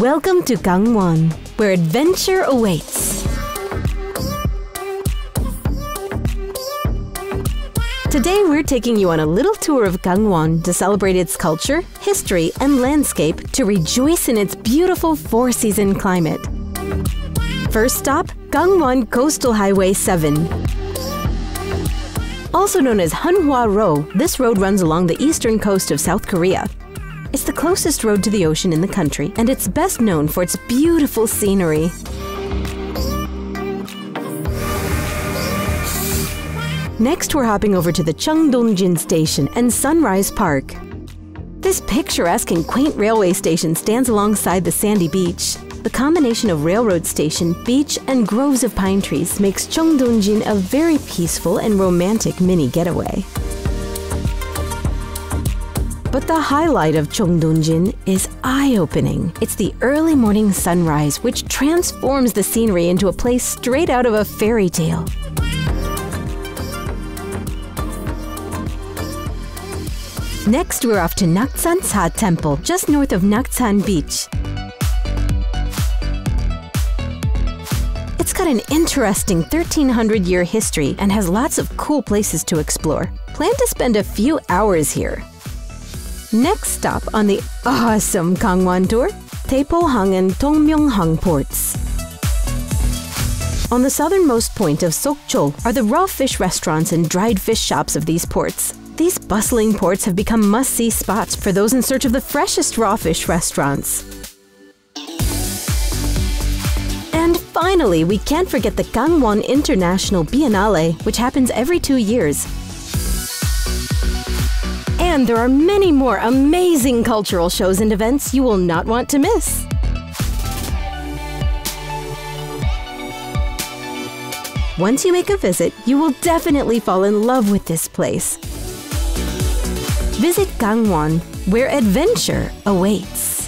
Welcome to Gangwon, where adventure awaits. Today, we're taking you on a little tour of Gangwon to celebrate its culture, history, and landscape to rejoice in its beautiful four season climate. First stop, Gangwon Coastal Highway 7. Also known as Hanwha Road, this road runs along the eastern coast of South Korea. It's the closest road to the ocean in the country, and it's best known for its beautiful scenery. Next, we're hopping over to the Cheongdongjin Station and Sunrise Park. This picturesque and quaint railway station stands alongside the sandy beach. The combination of railroad station, beach, and groves of pine trees makes Cheongdongjin a very peaceful and romantic mini getaway. But the highlight of Cheongdongjin is eye-opening. It's the early morning sunrise, which transforms the scenery into a place straight out of a fairy tale. Next, we're off to Naksansa Temple, just north of Naksan Beach. It's got an interesting 1300 year history and has lots of cool places to explore. Plan to spend a few hours here. Next stop on the awesome Gangwon tour, Taepohang and Tongmyonghang ports. On the southernmost point of Sokcho are the raw fish restaurants and dried fish shops of these ports. These bustling ports have become must see spots for those in search of the freshest raw fish restaurants. And finally, we can't forget the Gangwon International Biennale, which happens every two years. And there are many more amazing cultural shows and events you will not want to miss. Once you make a visit, you will definitely fall in love with this place. Visit Gangwon, where adventure awaits.